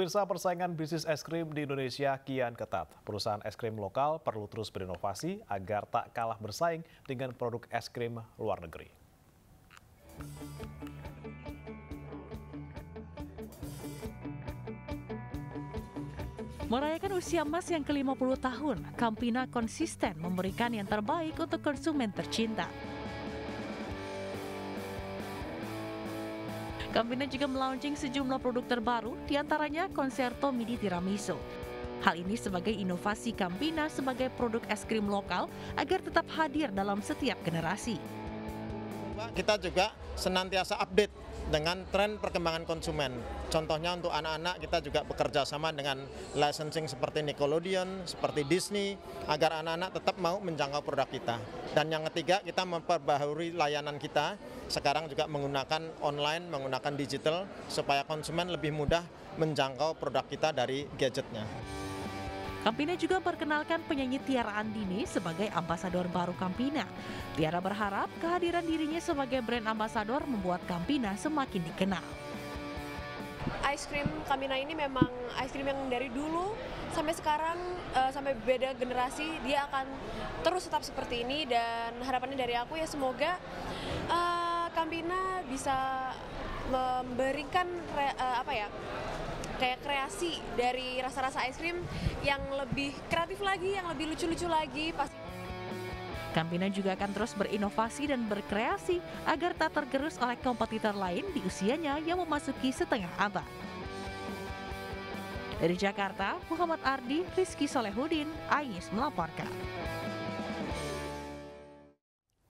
Pemirsa persaingan bisnis es krim di Indonesia kian ketat. Perusahaan es krim lokal perlu terus berinovasi agar tak kalah bersaing dengan produk es krim luar negeri. Merayakan usia emas yang ke-50 tahun, Campina konsisten memberikan yang terbaik untuk konsumen tercinta. Campina juga melaunching sejumlah produk terbaru, di antaranya Concerto Midi Tiramisu. Hal ini sebagai inovasi Campina sebagai produk es krim lokal agar tetap hadir dalam setiap generasi. Kita juga senantiasa update dengan tren perkembangan konsumen. Contohnya untuk anak-anak kita juga bekerja sama dengan licensing seperti Nickelodeon, seperti Disney, agar anak-anak tetap mau menjangkau produk kita. Dan yang ketiga kita memperbaharui layanan kita sekarang juga menggunakan online, menggunakan digital supaya konsumen lebih mudah menjangkau produk kita dari gadgetnya. Campina juga memperkenalkan penyanyi Tiara Andini sebagai ambasador baru Campina. Tiara berharap kehadiran dirinya sebagai brand ambasador membuat Campina semakin dikenal. Ice cream Campina ini memang ice cream yang dari dulu sampai sekarang uh, sampai beda generasi dia akan terus tetap seperti ini dan harapannya dari aku ya semoga uh, Campina bisa memberikan re, uh, apa ya kayak kreasi dari rasa-rasa es krim yang lebih kreatif lagi, yang lebih lucu-lucu lagi pasti. Campina juga akan terus berinovasi dan berkreasi agar tak tergerus oleh kompetitor lain di usianya yang memasuki setengah abad. Dari Jakarta, Muhammad Ardi, Rizky Solehudin, Ais melaporkan.